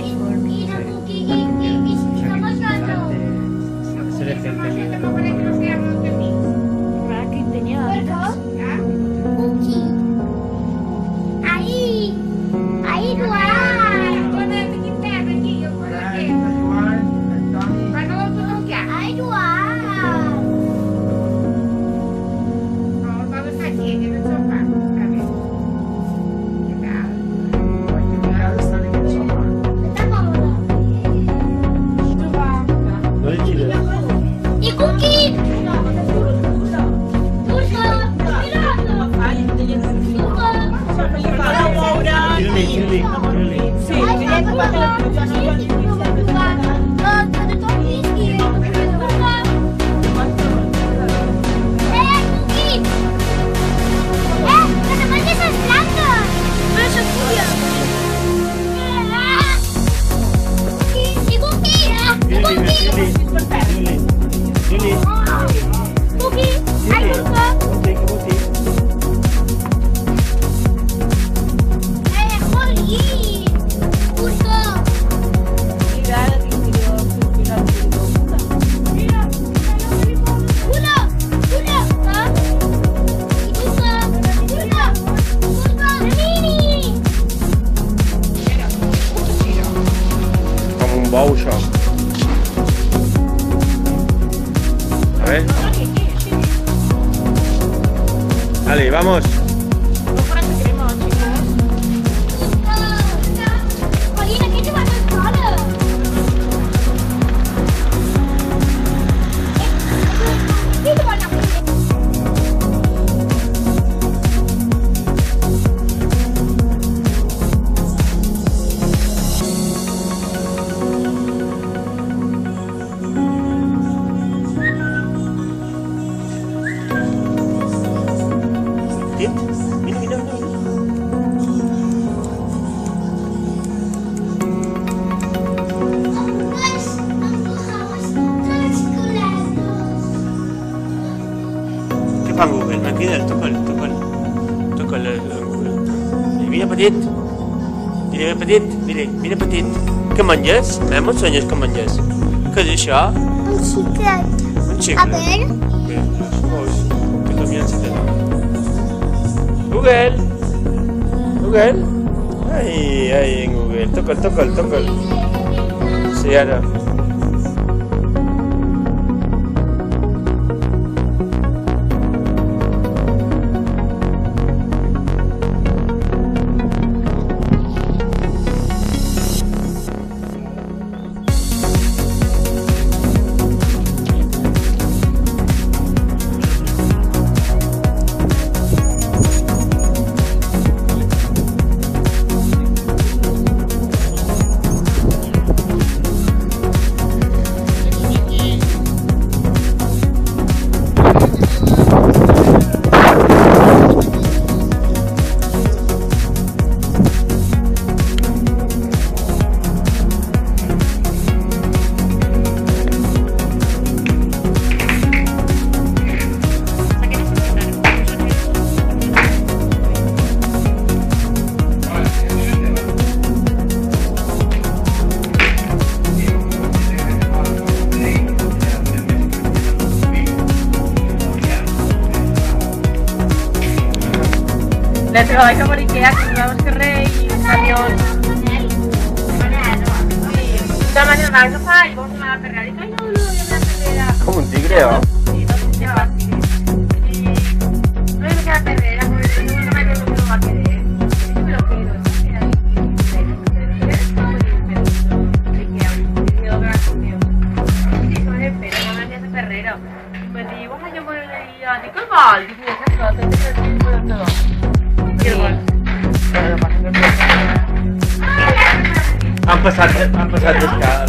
は。Vale, vamos. Crida, toca'l, toca'l. Toca'l Mira, petit. Mira, petit. Mira, mira, petit. Què menges? Eh, m'ensenyes què menges? Què és això? Un xiclet. Un A ver. Bé, pues, que tele. Google. Google. Ai, ai, en Google. Toca'l, toca'l, toca'l. Sí, ara. Le pegáis a que nos vamos que rey, un camión. Como un tigre, ¿no? Sí, no sé si va ambassador, ambassador ka,